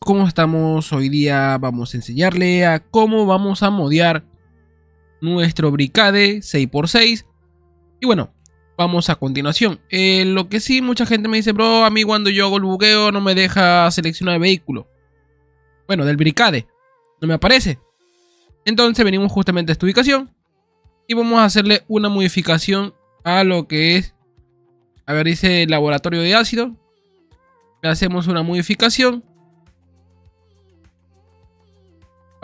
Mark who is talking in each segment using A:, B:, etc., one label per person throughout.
A: ¿Cómo estamos hoy día? Vamos a enseñarle a cómo vamos a modear nuestro Bricade 6x6. Y bueno, vamos a continuación. Eh, lo que sí, mucha gente me dice, bro, a mí cuando yo hago el bugueo no me deja seleccionar el vehículo. Bueno, del Bricade. No me aparece. Entonces venimos justamente a esta ubicación. Y vamos a hacerle una modificación a lo que es... A ver, dice laboratorio de ácido. Le hacemos una modificación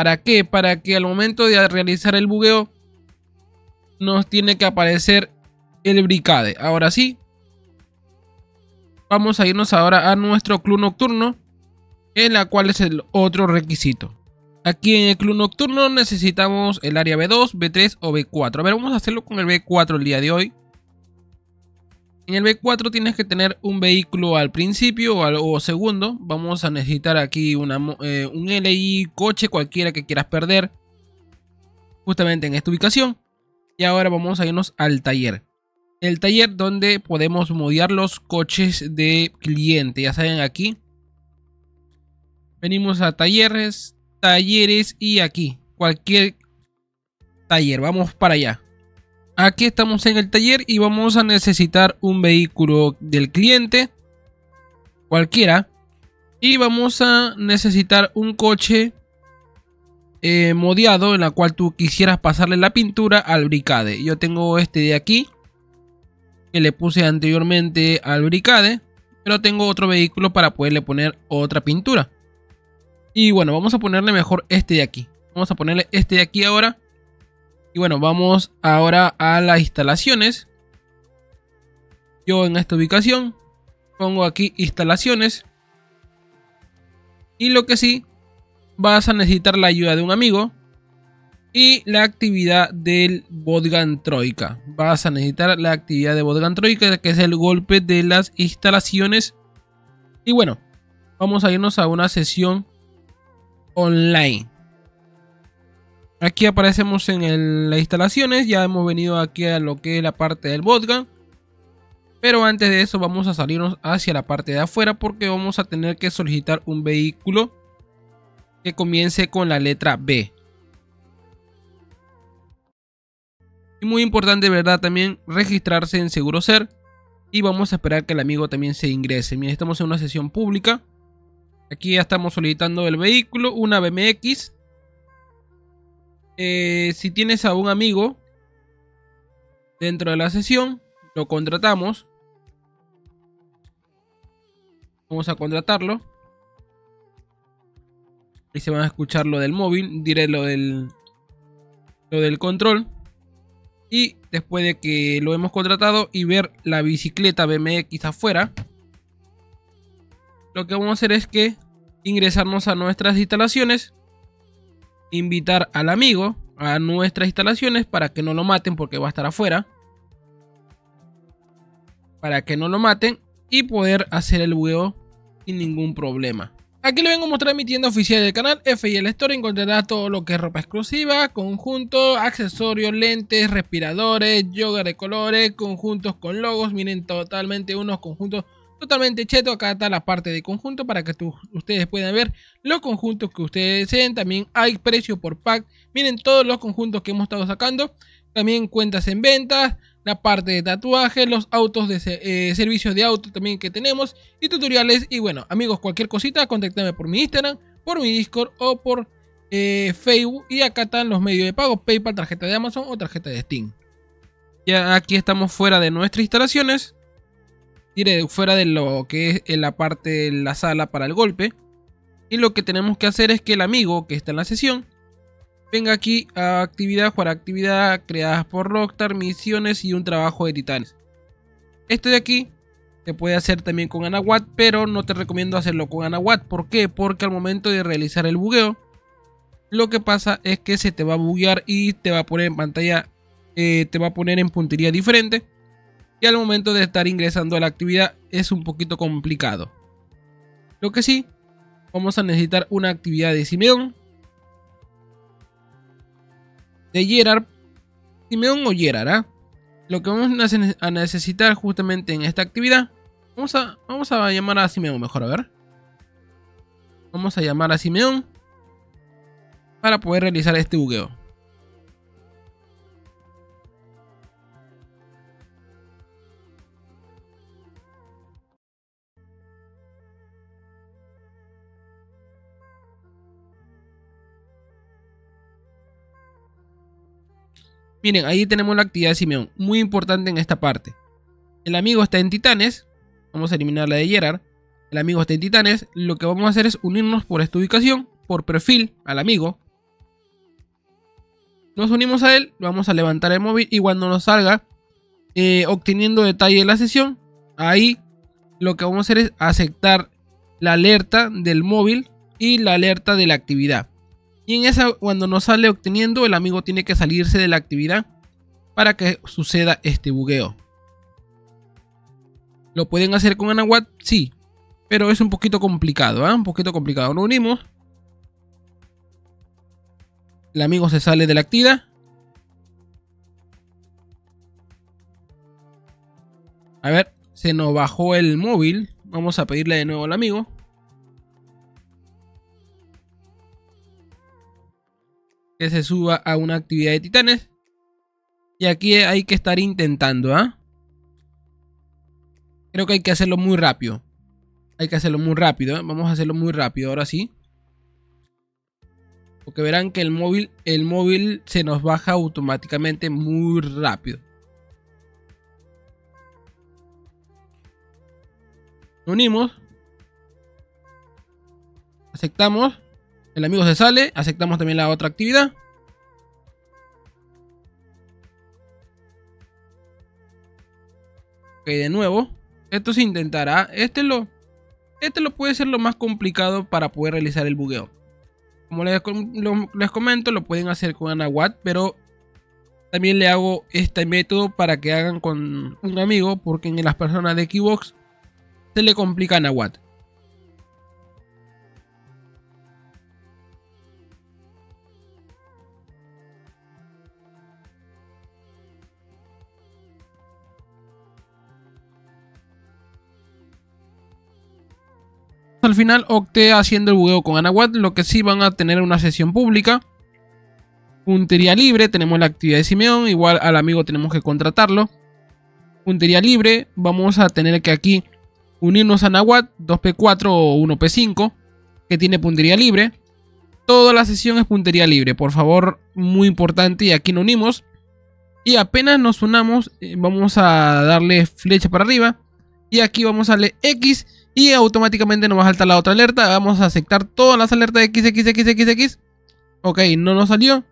A: ¿Para qué? Para que al momento de realizar el bugueo nos tiene que aparecer el bricade. Ahora sí, vamos a irnos ahora a nuestro club nocturno, en la cual es el otro requisito. Aquí en el club nocturno necesitamos el área B2, B3 o B4. A ver, vamos a hacerlo con el B4 el día de hoy. En el B4 tienes que tener un vehículo al principio o, segundo. Vamos a necesitar aquí eh, un LI, coche, cualquiera que quieras perder. Justamente en esta ubicación. Y ahora vamos a irnos al taller. El taller donde podemos modiar los coches de cliente. Ya saben aquí. Venimos a talleres, talleres y aquí. Cualquier taller. Vamos para allá. Aquí estamos en el taller y vamos a necesitar un vehículo del cliente. Cualquiera. Y vamos a necesitar un coche eh, modiado en la cual tú quisieras pasarle la pintura al bricade. Yo tengo este de aquí. Que le puse anteriormente al bricade. Pero tengo otro vehículo para poderle poner otra pintura. Y bueno, vamos a ponerle mejor este de aquí. Vamos a ponerle este de aquí ahora. Y bueno, vamos ahora a las instalaciones. Yo en esta ubicación pongo aquí instalaciones. Y lo que sí, vas a necesitar la ayuda de un amigo. Y la actividad del Bodgan Troika. Vas a necesitar la actividad de Bodgan Troika, que es el golpe de las instalaciones. Y bueno, vamos a irnos a una sesión online. Aquí aparecemos en las instalaciones. Ya hemos venido aquí a lo que es la parte del botgun. Pero antes de eso vamos a salirnos hacia la parte de afuera porque vamos a tener que solicitar un vehículo que comience con la letra B. Y muy importante, ¿verdad? También registrarse en Seguro Ser. Y vamos a esperar que el amigo también se ingrese. Miren, estamos en una sesión pública. Aquí ya estamos solicitando el vehículo, una BMX eh, si tienes a un amigo dentro de la sesión, lo contratamos. Vamos a contratarlo. Y se van a escuchar lo del móvil. Diré lo del, lo del control. Y después de que lo hemos contratado y ver la bicicleta BMX afuera. Lo que vamos a hacer es que ingresarnos a nuestras instalaciones invitar al amigo a nuestras instalaciones para que no lo maten porque va a estar afuera. Para que no lo maten y poder hacer el bugueo sin ningún problema. Aquí le vengo a mostrar mi tienda oficial del canal FIL Store. Encontrará todo lo que es ropa exclusiva, conjuntos, accesorios, lentes, respiradores, yoga de colores, conjuntos con logos. Miren, totalmente unos conjuntos totalmente cheto. Acá está la parte de conjunto para que ustedes puedan ver los conjuntos que ustedes deseen. También hay precio por pack. Miren todos los conjuntos que hemos estado sacando. También cuentas en ventas, la parte de tatuajes, los autos de eh, servicios de auto también que tenemos y tutoriales. Y bueno, amigos, cualquier cosita, contáctame por mi Instagram, por mi Discord o por eh, Facebook. Y acá están los medios de pago, PayPal, tarjeta de Amazon o tarjeta de Steam. Ya aquí estamos fuera de nuestras instalaciones fuera de lo que es la parte de la sala para el golpe. Y lo que tenemos que hacer es que el amigo que está en la sesión venga aquí a actividad, jugar actividad creadas por Rockstar, misiones y un trabajo de titanes. Este de aquí se puede hacer también con Anahuat, pero no te recomiendo hacerlo con Anahuat. ¿Por qué? Porque al momento de realizar el bugueo, lo que pasa es que se te va a buguear y te va a poner en pantalla, eh, te va a poner en puntería diferente y al momento de estar ingresando a la actividad es un poquito complicado. Lo que sí, vamos a necesitar una actividad de Simeón, de Gerard, Simeón o Gerard, ¿ah? Lo que vamos a necesitar justamente en esta actividad, vamos a, vamos a llamar a Simeón mejor, a ver. Vamos a llamar a Simeón para poder realizar este bugueo. Miren, ahí tenemos la actividad de Simeón. Muy importante en esta parte. El amigo está en Titanes. Vamos a eliminar la de Gerard. El amigo está en Titanes. Lo que vamos a hacer es unirnos por esta ubicación. Por perfil al amigo. Nos unimos a él. Vamos a levantar el móvil. Y cuando nos salga eh, obteniendo detalle de la sesión. Ahí lo que vamos a hacer es aceptar la alerta del móvil y la alerta de la actividad. Y en esa, cuando nos sale obteniendo, el amigo tiene que salirse de la actividad para que suceda este bugueo. ¿Lo pueden hacer con Anahuat? Sí. Pero es un poquito complicado, ¿eh? Un poquito complicado. Nos unimos. El amigo se sale de la actividad. A ver, se nos bajó el móvil. Vamos a pedirle de nuevo al amigo. Que se suba a una actividad de titanes. Y aquí hay que estar intentando, ¿ah? Creo que hay que hacerlo muy rápido. Hay que hacerlo muy rápido, ¿eh? Vamos a hacerlo muy rápido, ahora sí. Porque verán que el móvil, el móvil se nos baja automáticamente muy rápido. unimos. Aceptamos. El amigo se sale. Aceptamos también la otra actividad. Ok, de nuevo. Esto se intentará. Este lo, este lo puede ser lo más complicado para poder realizar el bugueo. Como les, comento, lo pueden hacer con Anahuat, pero también le hago este método para que hagan con un amigo, porque en las personas de Xbox se le complica Anahuat. Al final opté haciendo el bugueo con Anahuat, lo que sí van a tener una sesión pública. Puntería libre, tenemos la actividad de Simeón, igual al amigo tenemos que contratarlo. Puntería libre, vamos a tener que aquí unirnos a Anahuat 2P4 o 1P5, que tiene puntería libre. Toda la sesión es puntería libre, por favor, muy importante, y aquí nos unimos. Y apenas nos unamos, eh, vamos a darle flecha para arriba. Y aquí vamos a darle X y automáticamente nos va a saltar la otra alerta. Vamos a aceptar todas las alertas de XXXXX. Ok, no nos salió.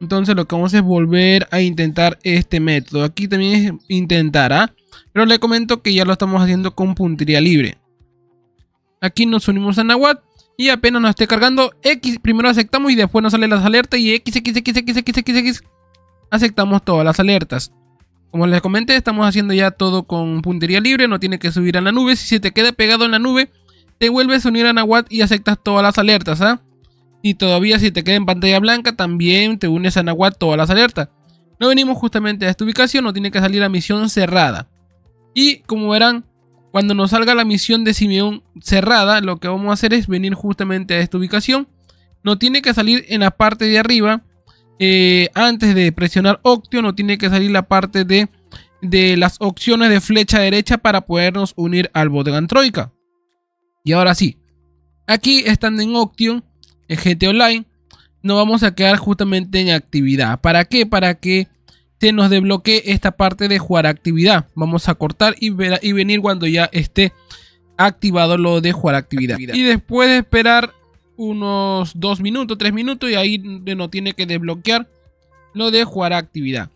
A: Entonces lo que vamos a es volver a intentar este método. Aquí también es intentar, ¿ah? Pero le comento que ya lo estamos haciendo con puntería libre. Aquí nos unimos a Nahuat. Y apenas nos esté cargando X, primero aceptamos y después nos salen las alertas. Y XXXXXX aceptamos todas las alertas. Como les comenté, estamos haciendo ya todo con puntería libre, no tiene que subir a la nube. Si se te queda pegado en la nube, te vuelves a unir a Nahuat y aceptas todas las alertas, ¿ah? Y todavía si te queda en pantalla blanca, también te unes a Nahuat todas las alertas. No venimos justamente a esta ubicación, no tiene que salir la misión cerrada. Y como verán, cuando nos salga la misión de Simeón cerrada, lo que vamos a hacer es venir justamente a esta ubicación. No tiene que salir en la parte de arriba, eh, antes de presionar Octio no tiene que salir la parte de, de las opciones de flecha derecha para podernos unir al Bodegan Troika. Y ahora sí, aquí estando en Octio, en GT Online, nos vamos a quedar justamente en actividad. ¿Para qué? Para que se nos desbloquee esta parte de jugar actividad. Vamos a cortar y, ver, y venir cuando ya esté activado lo de jugar actividad. Y después de esperar unos 2 minutos, 3 minutos y ahí no tiene que desbloquear lo de jugar actividad.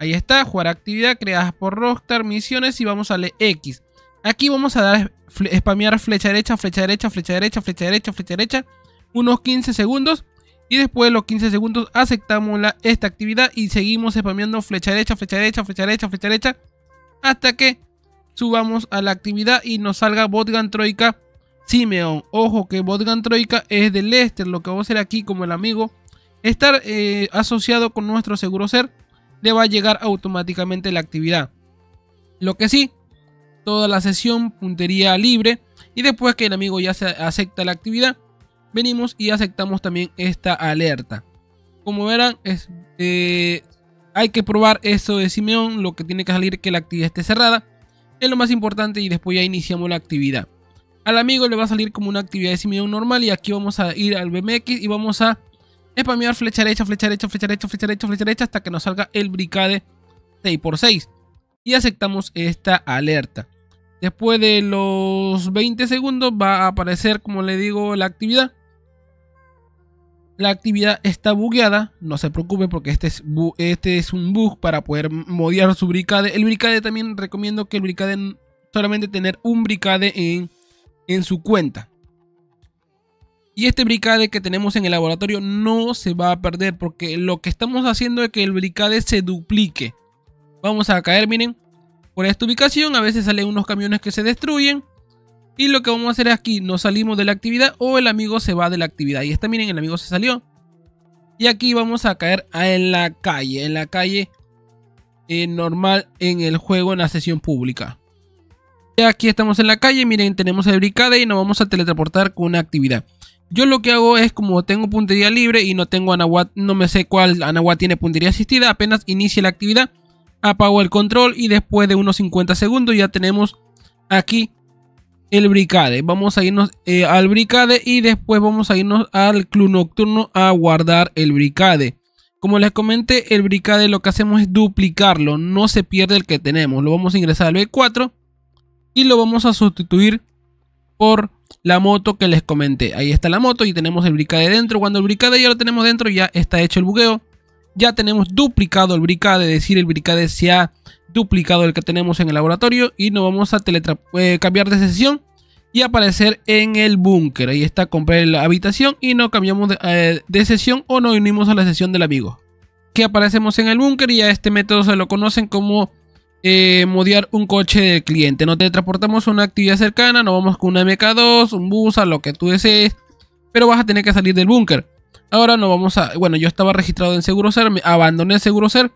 A: Ahí está, jugar actividad creadas por Rockstar, misiones y vamos a darle X. Aquí vamos a dar spamear flecha derecha, flecha derecha, flecha derecha, flecha derecha, flecha derecha, unos 15 segundos y después de los 15 segundos aceptamos esta actividad y seguimos spameando flecha derecha, flecha derecha, flecha derecha, flecha derecha hasta que subamos a la actividad y nos salga Botgan Troika Simeon. Ojo que Botgan Troika es de Lester. Lo que vamos a hacer aquí como el amigo. Estar eh, asociado con nuestro seguro ser. Le va a llegar automáticamente la actividad. Lo que sí. Toda la sesión puntería libre. Y después que el amigo ya se acepta la actividad. venimos y aceptamos también esta alerta. Como verán, eh, hay que probar eso de Simeón, lo que tiene que salir que la actividad esté cerrada. Es lo más importante y después ya iniciamos la actividad. Al amigo le va a salir como una actividad de normal y aquí vamos a ir al BMX y vamos a spamear flecha derecha, flecha derecha, flecha derecha, flecha derecha, flecha derecha hasta que nos salga el bricade 6x6 y aceptamos esta alerta. Después de los 20 segundos va a aparecer, como le digo, la actividad. La actividad está bugueada, no se preocupe porque este es, este es un bug para poder modiar su bricade. El bricade también recomiendo que el bricade solamente tener un bricade en, en su cuenta. Y este bricade que tenemos en el laboratorio no se va a perder porque lo que estamos haciendo es que el bricade se duplique. Vamos a caer, miren, por esta ubicación. A veces salen unos camiones que se destruyen. Y lo que vamos a hacer aquí, nos salimos de la actividad o el amigo se va de la actividad. Y está, miren, el amigo se salió. Y aquí vamos a caer en la calle, en la calle eh, normal en el juego, en la sesión pública. Aquí estamos en la calle, miren, tenemos el bricade y nos vamos a teletransportar con una actividad. Yo lo que hago es como tengo puntería libre y no tengo Anahuat, no me sé cuál Anahuat tiene puntería asistida, apenas inicie la actividad, apago el control y después de unos 50 segundos ya tenemos aquí el bricade. Vamos a irnos eh, al bricade y después vamos a irnos al club nocturno a guardar el bricade. Como les comenté, el bricade lo que hacemos es duplicarlo, no se pierde el que tenemos. Lo vamos a ingresar al B4 y lo vamos a sustituir por la moto que les comenté. Ahí está la moto y tenemos el bricade dentro. Cuando el bricade ya lo tenemos dentro, ya está hecho el bugueo ya tenemos duplicado el bricade, es decir, el bricade se ha duplicado el que tenemos en el laboratorio y nos vamos a eh, cambiar de sesión y aparecer en el búnker. Ahí está, compré la habitación y no cambiamos eh, de, sesión o nos unimos a la sesión del amigo. Que aparecemos en el búnker y a este método se lo conocen como eh, modiar un coche del cliente. No te transportamos a una actividad cercana, nos vamos con una MK2, un bus, a lo que tú desees, pero vas a tener que salir del búnker. Ahora no vamos a... Bueno, yo estaba registrado en SeguroSer, abandoné el SeguroSer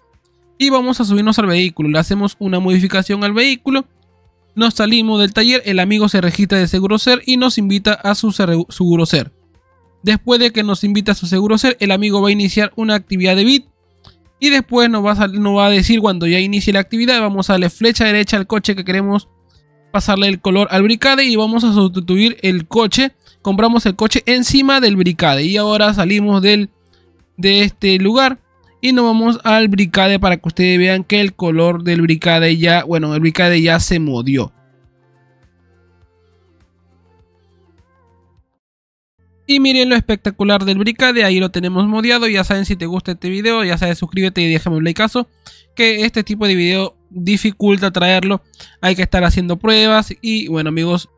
A: y vamos a subirnos al vehículo. Le hacemos una modificación al vehículo. Nos salimos del taller, el amigo se registra de SeguroSer y nos invita a su SeguroSer. Después de que nos invita a su SeguroSer, el amigo va a iniciar una actividad de bit. Y después nos va, a, decir cuando ya inicie la actividad, vamos a darle flecha derecha al coche que queremos pasarle el color al bricade y vamos a sustituir el coche compramos el coche encima del bricade y ahora salimos del, de este lugar y nos vamos al bricade para que ustedes vean que el color del bricade ya, bueno, el bricade ya se modió. Y miren lo espectacular del bricade, ahí lo tenemos modiado, ya saben si te gusta este video, ya sabes suscríbete y déjame un caso que este tipo de video dificulta traerlo, hay que estar haciendo pruebas y bueno amigos,